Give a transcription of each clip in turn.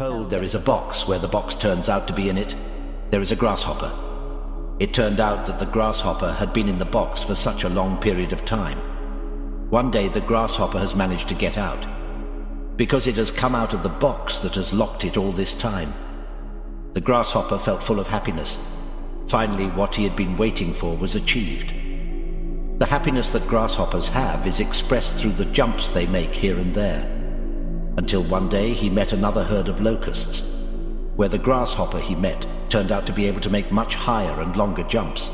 told there is a box where the box turns out to be in it, there is a grasshopper. It turned out that the grasshopper had been in the box for such a long period of time. One day the grasshopper has managed to get out. Because it has come out of the box that has locked it all this time. The grasshopper felt full of happiness. Finally, what he had been waiting for was achieved. The happiness that grasshoppers have is expressed through the jumps they make here and there. Until one day he met another herd of locusts, where the grasshopper he met turned out to be able to make much higher and longer jumps.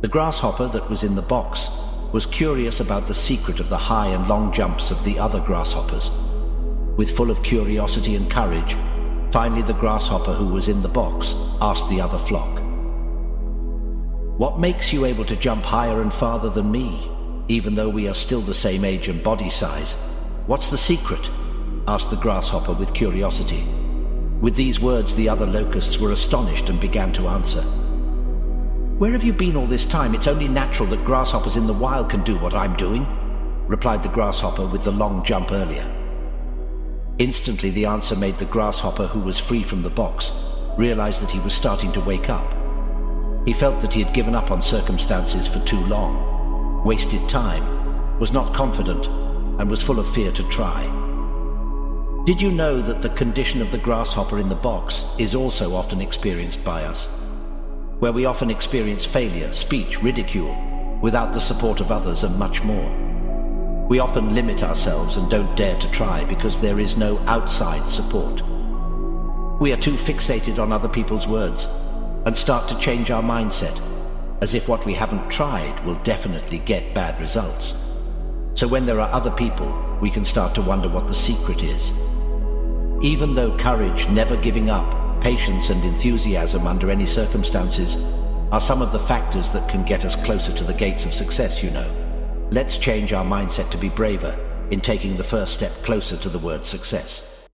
The grasshopper that was in the box was curious about the secret of the high and long jumps of the other grasshoppers. With full of curiosity and courage, finally the grasshopper who was in the box asked the other flock, What makes you able to jump higher and farther than me, even though we are still the same age and body size? What's the secret? Asked the grasshopper with curiosity. With these words the other locusts were astonished and began to answer. Where have you been all this time? It's only natural that grasshoppers in the wild can do what I'm doing, replied the grasshopper with the long jump earlier. Instantly the answer made the grasshopper who was free from the box realize that he was starting to wake up. He felt that he had given up on circumstances for too long, wasted time, was not confident, and was full of fear to try. Did you know that the condition of the grasshopper in the box is also often experienced by us? where we often experience failure, speech, ridicule, without the support of others and much more. We often limit ourselves and don't dare to try because there is no outside support. We are too fixated on other people's words and start to change our mindset as if what we haven't tried will definitely get bad results. So when there are other people, we can start to wonder what the secret is. Even though courage, never giving up, patience and enthusiasm under any circumstances are some of the factors that can get us closer to the gates of success, you know. Let's change our mindset to be braver in taking the first step closer to the word success.